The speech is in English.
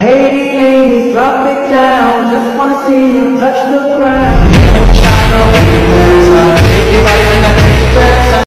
Hey ladies, drop it down, just wanna see you touch the.